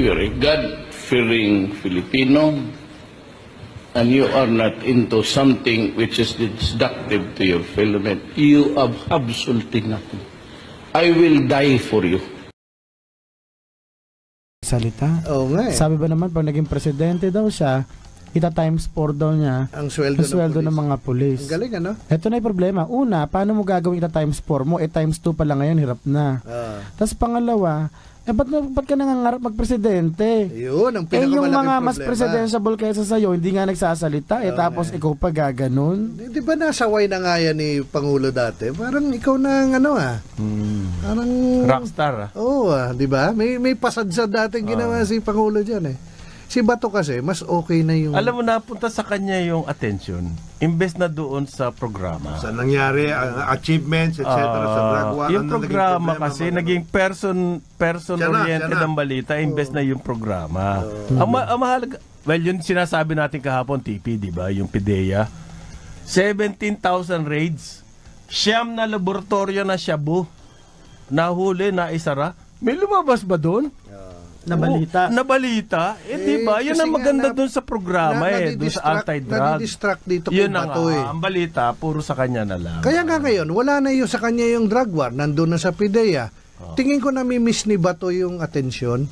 you're a God-fearing Filipino and you are not into something which is destructive to your fellow men, you have absolutely nothing. I will die for you. salita. Oo nga eh. Sabi ba naman, pag naging presidente daw siya, ita times 4 daw niya ang sweldo, ang sweldo ng ng, mga pulis. Ang galing ano? Ito na yung problema. Una, paano mo gagawin ita times 4 mo? Eh times 2 pa lang ngayon, hirap na. Ah. Tapos pangalawa, eh ba't, ba't ka nangangarap magpresidente? Yun, ang Eh yung pinakamalaking mga mas problema. presidentiable kaysa sa'yo, hindi nga nagsasalita. Eh tapos ikaw pa gaganon. Di, di ba nasaway na nga yan ni Pangulo dati? Parang ikaw na ang ano ah. Parang... Rockstar ah. Oo ah, di ba? May, may pasadsad dating ginawa si Pangulo dyan eh. Si Bato kasi, mas okay na yung... Alam mo, napunta sa kanya yung attention. Imbes na doon sa programa. Sa nangyari, ang achievements, etc. sa Ah, drug war, yung ano naging programa problema, kasi mga- naging person person Siya na, oriented siya na. ang balita imbes na yung programa. Ang, ma- ang mahalaga, well, yun sinasabi natin kahapon, TP, di ba? Yung PIDEA. 17,000 raids. Siyam na laboratorio na Shabu. Nahuli, naisara. May lumabas ba doon? Na balita. Oo, na balita? Eh, di ba? Yun kasi ang maganda na- doon sa programa na- eh. Doon sa anti-drug. nadidistract dito kay Yun na Bato nga. eh. Ang balita, puro sa kanya na lang. Kaya nga ngayon, wala na yung sa kanya yung drug war, nandun na sa PIDEA. Tingin ko nami-miss ni Bato yung atensyon.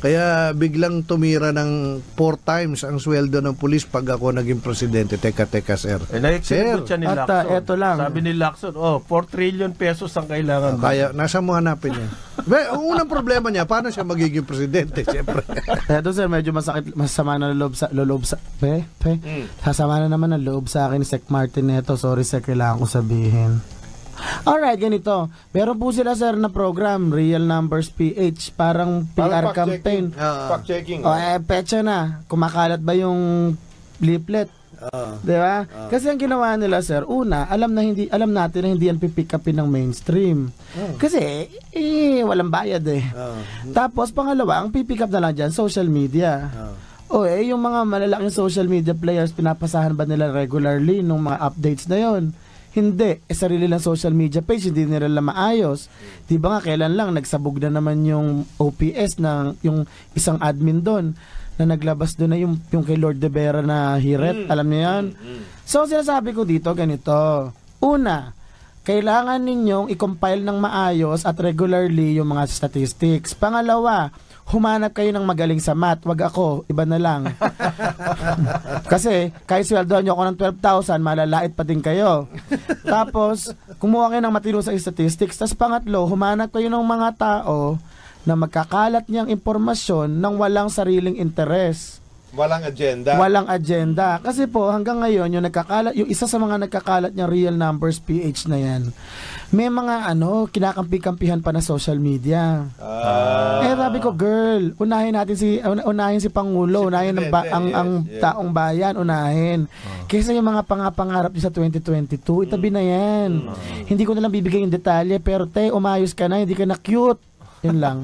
Kaya biglang tumira ng four times ang sweldo ng pulis pag ako naging presidente. Teka, teka, sir. Eh, siya ni At, Lacson. ah, eto lang. Sabi ni Lacson, oh, 4 trillion pesos ang kailangan. Kaya, nasa mo hanapin niya. Be, ang unang problema niya, paano siya magiging presidente? Siyempre. Eto sir, medyo masakit, masama na loob sa, loob sa, pe, pe, sasama na naman ang loob sa akin ni Sec Martin neto. Sorry sir, kailangan ko sabihin. Alright, ganito. Meron po sila sir na program, Real Numbers PH, parang PR Parang campaign. fact-checking. Ah. Fact-checking. O eh, pecha na. Kumakalat ba yung leaflet? Ah. 'Di ba? Kasi ang ginawa nila sir, una, alam na hindi alam natin na hindi yan pipick upin ng mainstream. Kasi eh walang bayad eh. Ah. Tapos pangalawa, ang pipick up na lang diyan social media. Ah. O eh yung mga malalaking social media players pinapasahan ba nila regularly nung mga updates na yon? Hindi, eh, sarili lang social media page, hindi nila lang maayos. Di ba nga, kailan lang, nagsabog na naman yung OPS ng yung isang admin doon na naglabas doon na yung, yung kay Lord De Vera na hiret. Alam niyo yan? So, sinasabi ko dito, ganito. Una, kailangan ninyong i-compile ng maayos at regularly yung mga statistics. Pangalawa, humanap kayo ng magaling sa math. Wag ako, iba na lang. Kasi, kahit sweldohan nyo ako ng 12,000, malalait pa din kayo. Tapos, kumuha kayo ng matino sa statistics. Tapos pangatlo, humanap kayo ng mga tao na magkakalat niyang impormasyon ng walang sariling interes. Walang agenda. Walang agenda. Kasi po, hanggang ngayon, yung nagkakalat, yung isa sa mga nagkakalat niyang real numbers PH na yan, may mga ano, kinakampi-kampihan pa na social media. Ah. Eh, sabi ko, girl, unahin natin si, un- unahin si Pangulo, unahin ang, ba- ang, yes, ang yes. taong bayan, unahin. Kaysa yung mga pangapangarap niya sa 2022, itabi na yan. Hindi ko na lang bibigay yung detalye, pero te, umayos ka na, hindi ka na cute. Yun lang.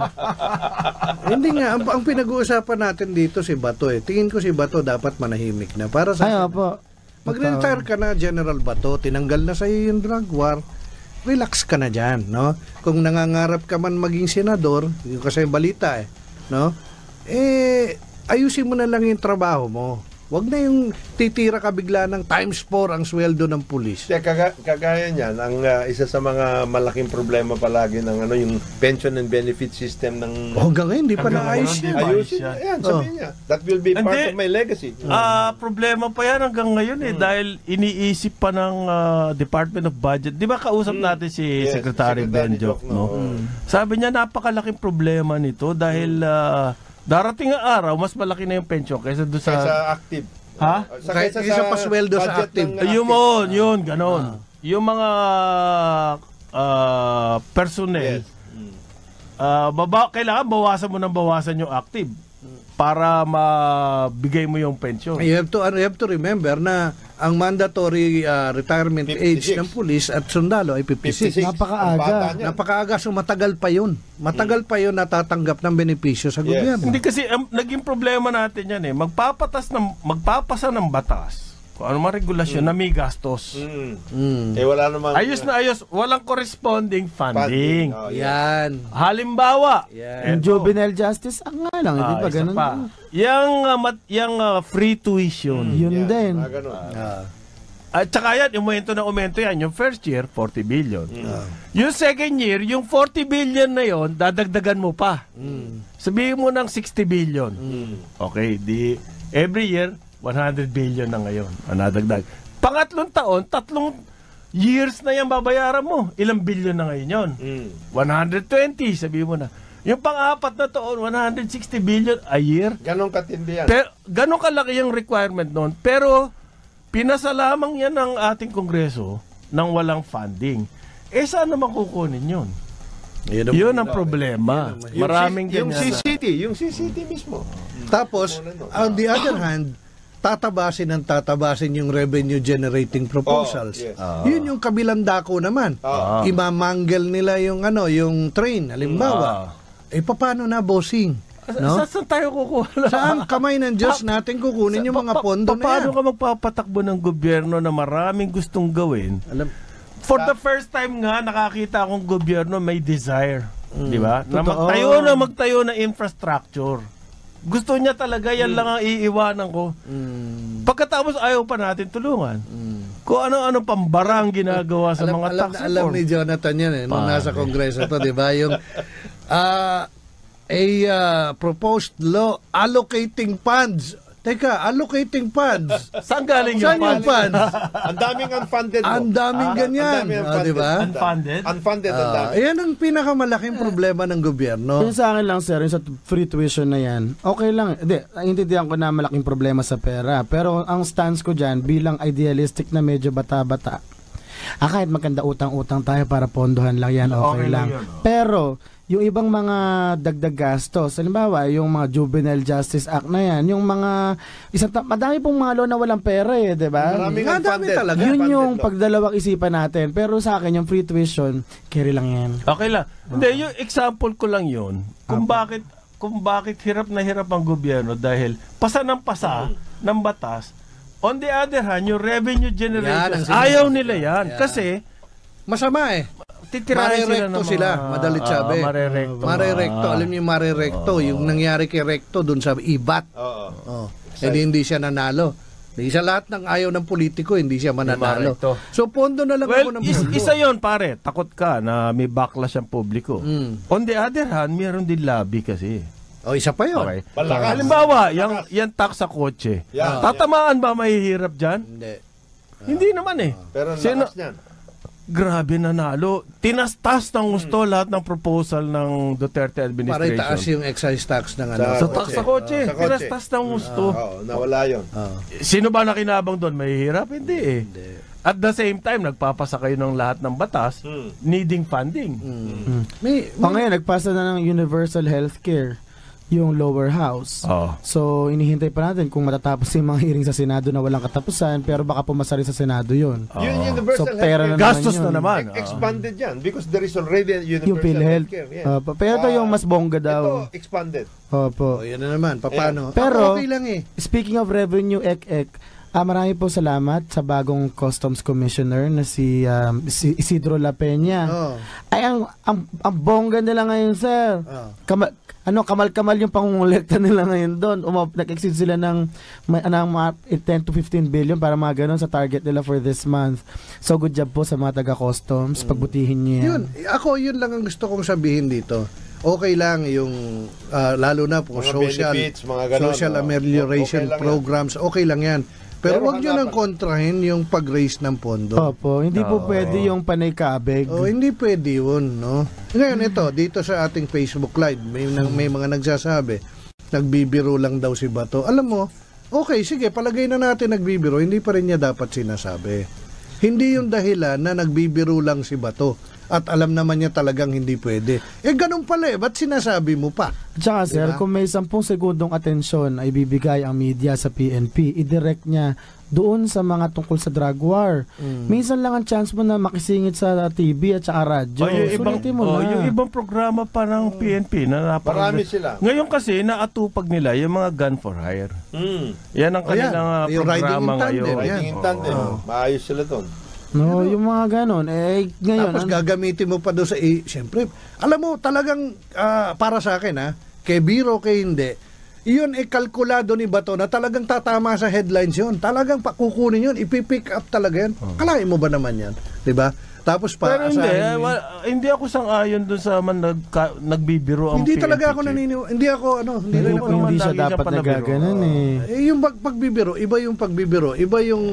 Hindi nga, ang, ang pinag-uusapan natin dito si Bato eh. Tingin ko si Bato dapat manahimik na. Para sa Ay, opo. Mag-retire ka na, General Bato. Tinanggal na sa'yo yung drug war. Relax ka na dyan, no? Kung nangangarap ka man maging senador, yung kasi balita eh, no? Eh, ayusin mo na lang yung trabaho mo. Huwag na yung titira ka bigla ng times 4 ang sweldo ng pulis. Kaya kaga- kagaya niyan, ang ah, isa sa mga malaking problema palagi ng ano yung pension and benefit system ng O, hanggang ngayon, hindi pa naayos yan. di ayusin. siya. Ayan, sabihin niya. That will be part Hindi. of my legacy. Ah, problema pa yan hanggang ngayon eh dahil iniisip pa ng ah, Department of Budget. 'Di ba kausap natin si Yes, Secretary, Secretary Benjok, Joc, no? no? Sabi niya napakalaking problema nito dahil ah, darating ang araw mas malaki na yung pension kaysa doon sa Kaysa active. Ha? Sa Kaysa sa pasweldo sa active. ng Ayun mo, yun, ganon. Yung mga ah, personnel, Yes. Mm. ah, baba, kailangan bawasan mo ng bawasan yung active para mabigay mo yung pension. You have to ano, you have to remember na ang mandatory uh, retirement age 56. ng pulis at sundalo ay 56. 56. Napakaaga. Napakaaga, so matagal pa yun. Matagal pa yun natatanggap ng benepisyo sa Yes. gobyerno. Hindi kasi um, naging problema natin yan eh. Magpapatas ng magpapasa ng batas kung ano mga regulasyon na may gastos. Mm. Mm. Eh wala namang Ayos na ayos, walang corresponding funding. Oh, yeah. Yan. Halimbawa, Yan. Yung juvenile justice, ang nga lang, di ah, ba isa ganun? pa. Yang, ah, mat- yang ah, free tuition. Yun Yan, din. mga ganun. Ah. At saka yan, umento na umento yan. Yung first year, 40 billion. Ah. Yung second year, yung 40 billion na yon dadagdagan mo pa. Mm. Sabihin mo ng 60 billion. Mm. Okay, di every year, 100 billion na ngayon. Ang nadagdag. Pangatlong taon, tatlong years na yan babayaran mo. Ilang billion na ngayon yon? Mm. 120, sabihin mo na. Yung pang-apat na taon, 160 billion a year. Ganon katindi yan. Pero ganun kalaki yung requirement noon. Pero pinasalamang yan ng ating kongreso nang walang funding. Eh saan naman kukunin yun? Yun ang- Yun ang problema. Yung Maraming C- yung ganyan. na- CCT, yung CCT mismo. Tapos, on the other hand, tatabasin ng tatabasin yung revenue generating proposals. Oh, yes. Yun yung kabilang dako naman. Ah. Imamanggal nila yung ano, yung train, halimbawa. Eh paano na bossing? No? Sa, saan tayo kukuha? Saan kamay ng Diyos natin kukunin yung mga Pa- pa- pondo pa- na Paano ka magpapatakbo ng gobyerno na maraming gustong gawin? Alam, For the first time nga, nakakita akong gobyerno may desire. Mm. Di ba? Na magtayo na magtayo na infrastructure. Gusto niya talaga, yan lang ang iiwanan ko. mm, Pagkatapos ayaw pa natin tulungan. mm. Kung ano-ano pambarang ginagawa sa alam, mga alam, tax alam reform. ni Jonathan yan eh, nung nasa kongreso to, di ba? Yung, ah, a ah, proposed law allocating funds. Teka, allocating funds. Saan galing yung Saan yung funds? Ang daming unfunded mo. Ang daming ganyan. Ang daming Ah, di ba? Unfunded? Unfunded ang Ah, dami. yan ang pinakamalaking problema ng gobyerno. Yung sa akin lang, sir, yung sa free tuition na yan, okay lang. Hindi, intindihan ko na malaking problema sa pera. Pero ang stance ko dyan, bilang idealistic na medyo bata-bata, ah, kahit maganda utang-utang tayo para pondohan lang yan, okay, Okay lang lang. yun, oh. Pero, yung ibang mga dagdag gastos, halimbawa, yung mga Juvenile Justice Act na yan, yung mga, isang, ta- madami pong mga law na walang pera eh, di ba? Maraming Nga, dami talaga. Yun Unfunded yung law. pagdalawang isipan natin. Pero sa akin, yung free tuition, carry lang yan. Okay lang. Hindi, yung example ko lang yun. Kung bakit kung bakit hirap na hirap ang gobyerno dahil pasa ng pasa ng batas. On the other hand, yung revenue generation, ang sinasabi ayaw nila yan. Yan. Kasi, Masama eh. Titirahin sila Marerekto ng mga... sila, madalit Ah, sabi. marerekto. Marerekto. Ah. Alam niyo yung marerekto, yung nangyari kay Recto dun sa IBAT. Oo. Oh. Hindi, hindi siya nanalo. Hindi sa lahat ng ayaw ng politiko, hindi siya mananalo. Marerekto. So, pondo na lang Well, ako ng is- isa yon pare. Takot ka na may backlash ang publiko. Mm. On the other hand, meron din lobby kasi. O, isa pa yun. Okay. Malakas. Halimbawa, yung, yung tax sa kotse. Yan, Tatamaan ba mahihirap dyan? Hindi. Hindi naman eh. Pero ang Sino- niyan. Grabe nanalo. Tinastas ng gusto lahat ng proposal ng Duterte Para administration. itaas yung excise tax ng ano. Sa- Sa tax sa kotse. Sa kotse. Tinastas ng gusto. Oo, nawala yun. Oh. Sino ba nakinabang doon? Mahihirap? Hindi eh. Hindi. At the same time, nagpapasa kayo ng lahat ng batas Hmm. needing funding. Mm. May, O ngayon, nagpasa na ng universal healthcare yung lower house. Oh. So, inihintay pa natin kung matatapos yung mga hearing sa Senado na walang katapusan, pero baka pumasa rin sa Senado yun. Yung universal So, pera healthcare, na Gastos naman na yun. naman. ex- expanded yan because there is already a universal Yung PhilHealth. healthcare. Yeah. Uh, pero ito yung mas bongga Ito, daw. expanded. Opo. oh, yan na naman. Paano? Pero- Ako okay lang eh. Speaking of revenue, ek-ek, ah, marami po salamat sa bagong Customs Commissioner na si, um, si Isidro La Peña. Oh. Ay, ang, ang, ang bongga nila ngayon, sir. Oh. Kama, ano, kamal-kamal yung pangungulekta nila ngayon doon. Uma, nag-exceed sila ng, may, anong, mga 10 to 15 billion para mga ganun sa target nila for this month. So, good job po sa mga taga-customs. Pagbutihin niyo yan. Yun, ako yun lang ang gusto kong sabihin dito. Okay lang yung ah, lalo na po Mga social benefits, mga ganon, social oh. amelioration Okay lang yan. programs, okay lang yan. Pero, Pero wag niyo nang kontrahin yung pag-raise ng pondo. Opo, hindi po Oo. pwede yung panay kaabeg. Oh, hindi pwede yun, no? Ngayon ito, dito sa ating Facebook Live, may, nang, may mga nagsasabi, nagbibiro lang daw si Bato. Alam mo, okay, sige, palagay na natin nagbibiro, hindi pa rin niya dapat sinasabi. Hindi yung dahilan na nagbibiro lang si Bato. At alam naman niya talagang hindi pwede. Eh, ganun pala eh. Ba't sinasabi mo pa? At saka sir, Diba? kung may 10 segundong atensyon ay bibigay ang media sa PNP, i-direct niya doon sa mga tungkol sa drug war. Mm. Minsan lang ang chance mo na makisingit sa TV at saka radyo. O, yung ibang, Sulitin mo oh, na. yung ibang programa pa ng PNP na napaka- Marami sila. Ngayon kasi naatupag nila yung mga gun for hire. Mm. Yan ang O, yan. kanilang ah, Yung riding programa in tandem, ngayon. Riding in tandem. Maayos sila doon. No, yung mga ganon. Eh, ngayon, Tapos ano- gagamitin mo pa doon sa... Eh, Siyempre, alam mo, talagang ah, para sa akin, ha, kay biro, kay hindi, iyon ay kalkulado ni Bato na talagang tatama sa headlines yun. Talagang pakukunin yun, ipipick up talaga yan. Kalahin mo ba naman yan? 'Di ba? Tapos pa Pero hindi, asahin eh, mo yun. wala- hindi ako sang-ayon dun sa man nagka, nagbibiro ang Hindi PNP talaga ako naniniwala. Hindi ako, ano, hindi rin hindi, ako. naman hindi siya lagi siya dapat palabiro. nagaganon eh. Eh, yung pag, pagbibiro, iba yung pagbibiro, iba yung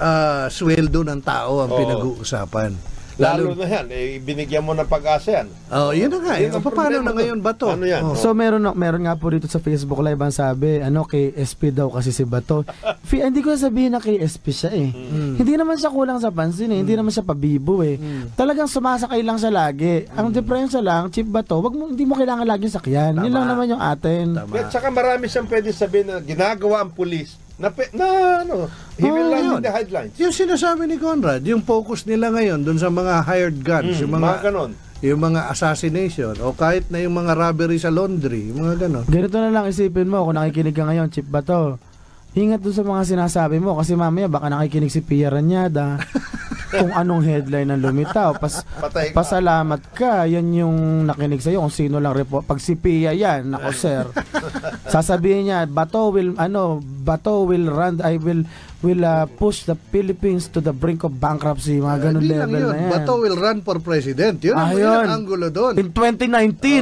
ah, sweldo ng tao ang pinag-uusapan. Lalo na yan, eh, binigyan mo ng pag-asa yan. Oh, yun na nga. Yun Eh. ang Paano problema na ngayon ba to? Ano yan? Oh. So meron na- meron nga po dito sa Facebook Live ang sabi, ano kay SP daw kasi si Bato. Fi, hindi ko sabihin na kay SP siya eh. Hindi naman siya kulang sa pansin eh. Hindi naman siya pabibo eh. Talagang sumasakay lang siya lagi. Ang diferensya lang, Chief Bato, wag mo hindi mo kailangan laging sakyan. Yun lang naman yung atin. Tama. At saka marami siyang pwede sabihin na ginagawa ang pulis na, pe- na ano, he will Oo, land yun. in the headlines. Yung sinasabi ni Conrad, yung focus nila ngayon dun sa mga hired guns, Mm, yung mga, mga, ganon. yung mga assassination, o kahit na yung mga robbery sa laundry, yung mga ganon. Ganito na lang isipin mo kung nakikinig ka ngayon, Chief Bato. Ingat dun sa mga sinasabi mo kasi mamaya baka nakikinig si Pia Ranyada kung anong headline ang lumitaw. Pas, Patay ka. pasalamat ka, yan yung nakinig sa'yo kung sino lang report. Pag si Pia yan, nako sir, sasabihin niya, Bato will, ano, Bato will run, I will, will uh, push the Philippines to the brink of bankruptcy. Mga ganun Hindi lang level yun. na yan. Bato will run for president. Yun ang, Ah, yun yun. ang angulo doon. In 2019,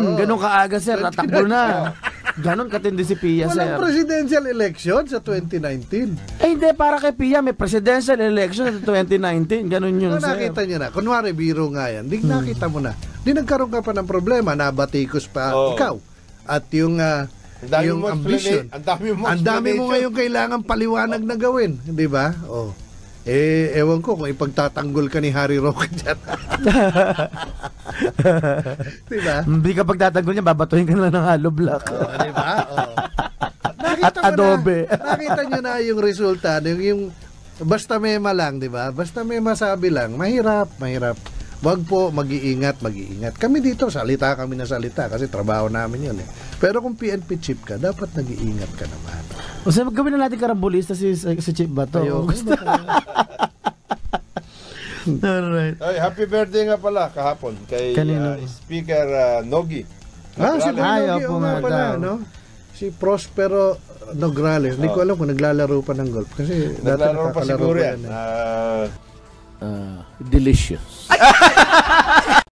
Oo. ganun kaaga sir, tatakbo na. Ganon katindi si Pia sir. Walang presidential election sa 2019. Eh hindi, para kay Pia, may presidential election sa 2019. Ganun yun, Kung sir. nakita niyo na, kunwari biro nga yan, di nakita mo na. Di nagkaroon ka pa ng problema, nabatikos pa Oo. ikaw. At yung ah, Ang dami yung mo ambition. ang dami mo Ang dami mo ngayon kailangan paliwanag na gawin, di ba? Oh. Eh, ewan ko kung ipagtatanggol ka ni Harry Roque dyan. di ba? Hindi ka pagtatanggol niya, babatuhin ka na ng hollow block. Oh, di ba? Oh. At Nakita mo adobe. Na, nakita nyo na yung resulta, yung, yung basta mema lang, di ba? Basta may masabi lang, mahirap, mahirap. Wag po, mag-iingat, mag-iingat. Kami dito, salita kami na salita kasi trabaho namin yun eh. Pero kung PNP chip ka, dapat nag-iingat ka naman. O sige, gawin na natin karambulista si, si Chip Bato. Ayoko Gusto. Alright. Ay, happy birthday nga pala kahapon kay Kanino? ah, Speaker ah, Nogi. Ah, si opo oo nga pala, no? Si Prospero Nograles. Hindi ko alam kung naglalaro pa ng golf. Kasi dati Naglalaro pa nakakalaro siguro pa yan. eh. Ah, Uh, delicious.